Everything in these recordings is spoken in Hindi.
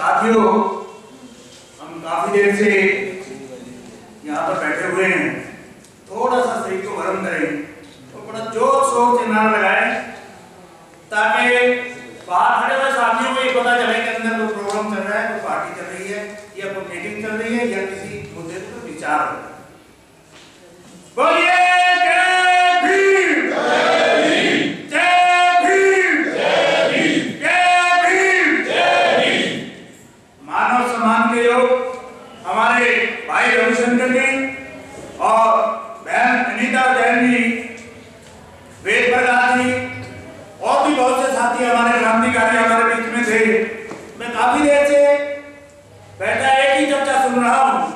साथियों, हम काफ़ी देर से यहाँ पर बैठे हुए हैं। थोड़ा सा शरीर को गर्म करें और बड़ा ज़ोर शोर से नारा लगाएँ, ताकि बाहर खड़े हुए साथियों को ये पता चले कि अंदर कोई प्रोग्राम चल रहा है, कोई पार्टी चल रही है, या कोई मीटिंग चल रही है, या किसी मुद्दे पर विचार है। बोलिए! मानव सम्मान के योग हमारे भाई रविशंकर जी और बहन अनिता जैन जी, वेद प्रकाश जी और भी बहुत से साथी हमारे क्रांतिकारी हमारे बीच में थे। मैं काफ़ी देर से बैठा एक ही चर्चा सुन रहा हूँ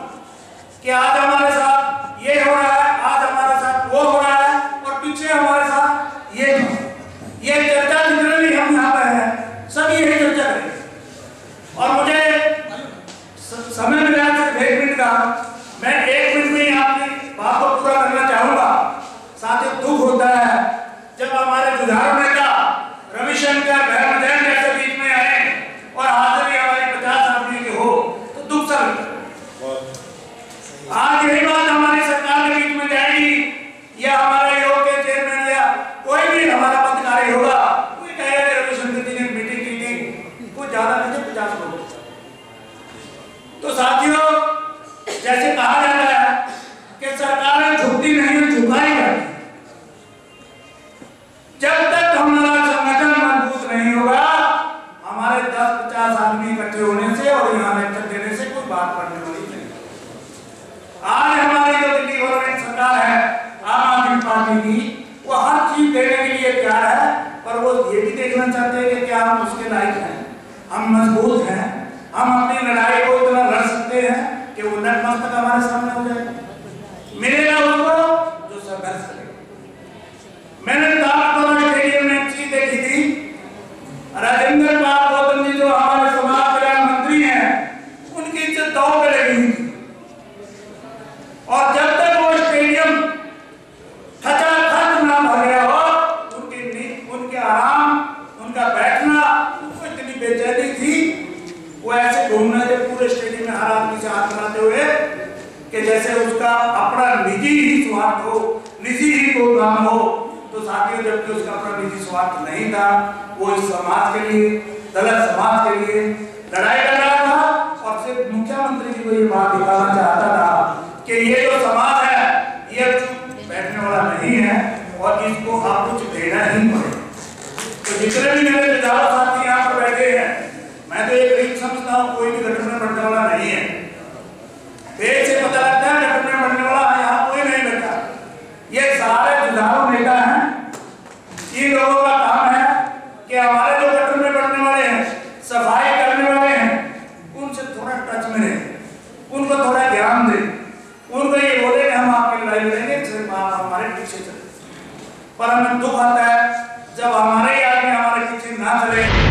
कि आज हमारे साथ ये हो रहा है आज हमारे साथ वो हो रहा है और पीछे हमारे साथ ये ये चर्चा जितने भी हम यहाँ पर हैं सब यही चर्चा करेंगे और मुझे स- समय मिला है सिर्फ़ एक मिनट का मैं एक मिनट में ही आपकी बात को पूरा करना चाहूँगा साथ ही दुख होता है जब हमारे जुझारू नेता रविशंकर बहन जैन जैसे बीच में आए और हाजिरी हमारी पचास आदमी की हो तो दुख सा लगता है आज यही बात हमारी सरकार के बीच में जाएगी या हमारे योग के चेयरमैन या कोई भी हमारा पत्रकारी होगा कोई कहेगा कि रविशंकर जी ने मीटिंग की कुछ ज़्यादा नहीं थे पचास लोग तो साथियों, जैसे कहा जाता है कि सरकारें झुकती नहीं है झुकाई जाती जब तक हमारा संगठन मज़बूत नहीं होगा, हमारे 10-50 आदमी इकट्ठे होने से और यहाँ लेक्चर देने से कोई बात पड़ने वाली नहीं आज हमारी जो दिल्ली गवर्नमेंट सरकार है, आम आदमी पार्टी की, वो हर चीज़ देने के लिए तैयार है, पर वो ये भी देखना चाहते हैं कि क्या हम उसके लायक हैं। हम मज़बूत हैं। हम अपनी लड़ाई को इतना लड़ सकते हैं कि वो नतमस्तक हमारे सामने हो जाए। मिलेगा उसको जो संघर्ष मैंने चीज़ देखी थी। राजेंद्र पाल गौतम जी जो हमारे समाज कल्याण मंत्री हैं, उनकी इज़्ज़त लगी हुई थी। और जब तक वो स्टेडियम खचाखच ना भर गया हो, उनकी उनके आराम, उनका उनको इतनी बेचैनी थी वो ऐसे घूमना थे पूरे स्टेडियम में हर आदमी से हाथ मिलाते हुए कि जैसे उसका अपना निजी ही स्वार्थ हो, निजी ही कोई काम हो तो साथियों, जबकि उसका अपना निजी स्वार्थ नहीं था, वो इस समाज के लिए, दलित समाज के लिए लड़ाई कर रहा था। और सिर्फ़ मुख्यमंत्री जी को ये बात दिखाना चाहता था कि ये जो समाज है, ये बैठने वाला नहीं है और इसको आप कुछ देना ही पड़ेगा तो जितने भी मेरे विचारों साथी यहाँ पर बैठे हैं, मैं तो एक समझता हूँ, कोई भी में बढ़ने वाला नहीं है। लोगों का काम है कि हमारे जो गटर में बढ़ने वाले हैं, सफ़ाई करने वाले हैं, उनसे थोड़ा टच में रहें, उनको थोड़ा ध्यान दें। उनको ये बोले हम आपकी लड़ाई लड़ेंगे सिर्फ़ आप हमारे पीछे चले। पर हमें दुख आता है जब हमारे आदमी हमारे पीछे ना चले।